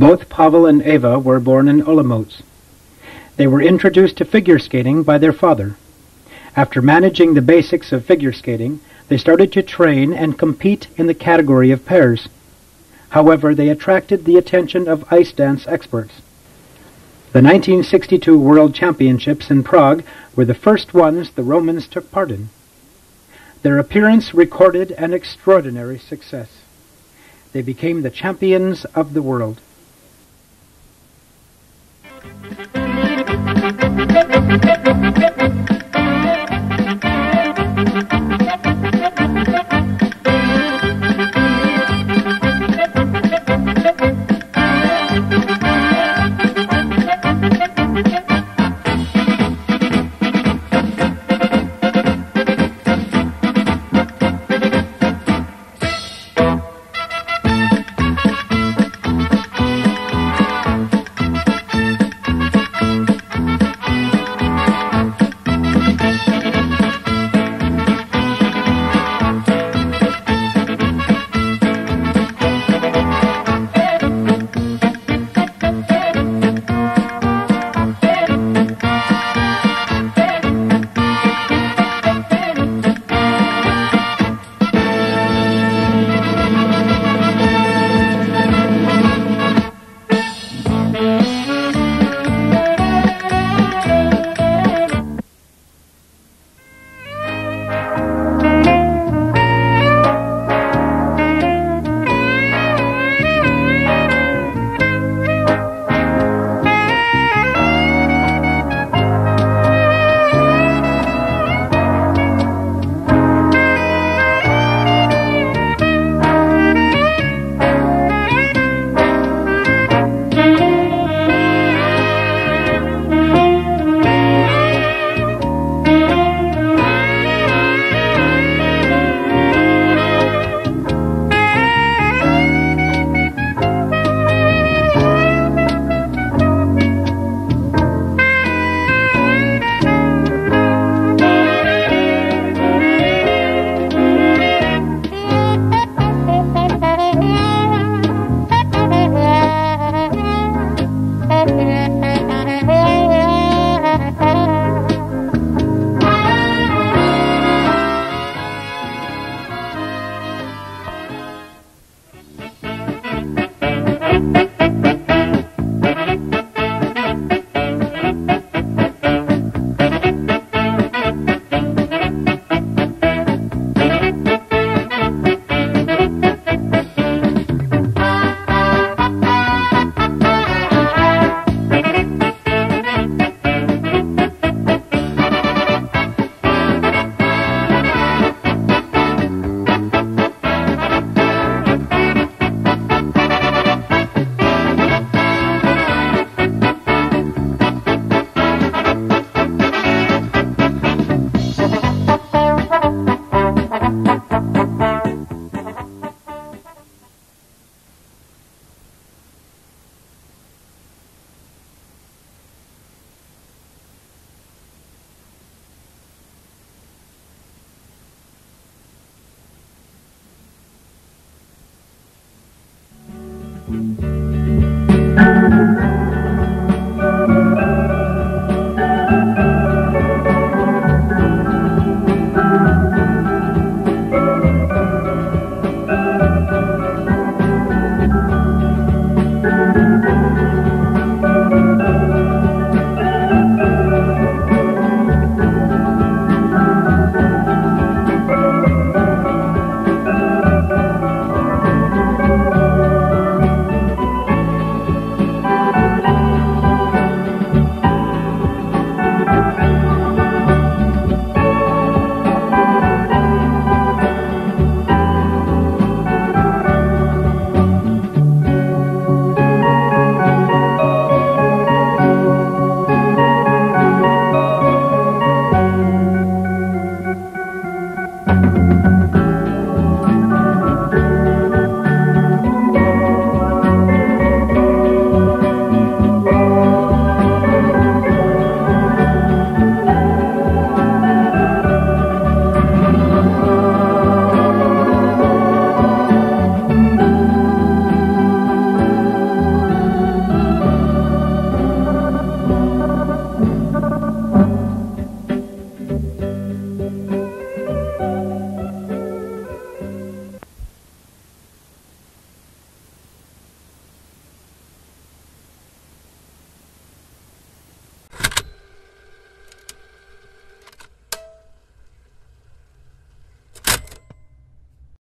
Both Pavel and Eva were born in Olomouc. They were introduced to figure skating by their father. After managing the basics of figure skating, they started to train and compete in the category of pairs. However, they attracted the attention of ice dance experts. The 1962 World Championships in Prague were the first ones the Romans took part in. Their appearance recorded an extraordinary success. They became the champions of the world.